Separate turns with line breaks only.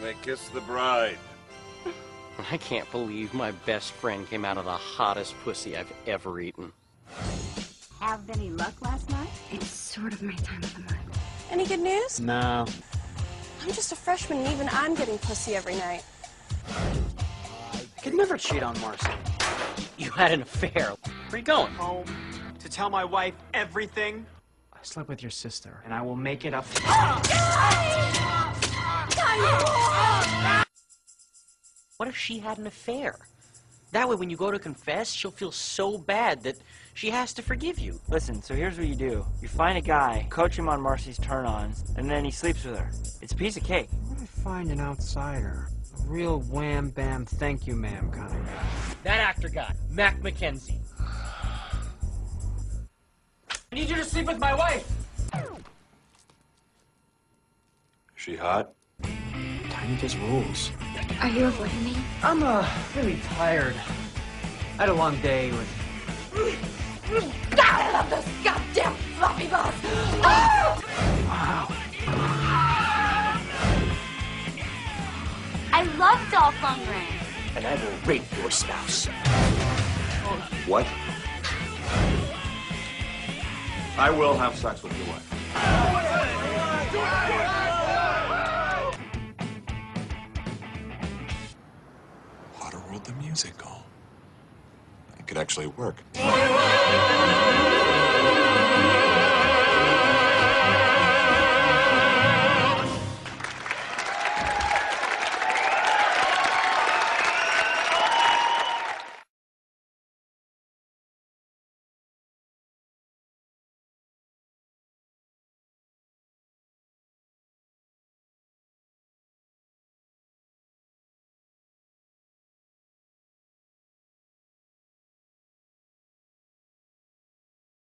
may kiss the bride.
I can't believe my best friend came out of the hottest pussy I've ever eaten.
Have any luck last night?
It's sort of my time of the month.
Any good news?
No.
I'm just a freshman and even I'm getting pussy every night.
I could never cheat on Marcy.
You had an affair. Where are you going?
Home to tell my wife everything. I slept with your sister, and I will make it up. Ah!
What if she had an affair? That way, when you go to confess, she'll feel so bad that she has to forgive you.
Listen, so here's what you do. You find a guy, coach him on Marcy's turn-ons, and then he sleeps with her. It's a piece of cake.
Where do I find an outsider? A real wham bam thank you ma'am kind of guy.
That actor guy, Mac McKenzie. I need you to sleep with my wife.
Is She hot?
Tiny just rules.
Are you avoiding me?
I'm uh really tired. I had a long day with
God, I love those goddamn floppy balls!
Wow.
I love Dolph Lundgren.
And I will rape your spouse.
What? I will have sex with your wife.
Waterworld the musical. It could actually work.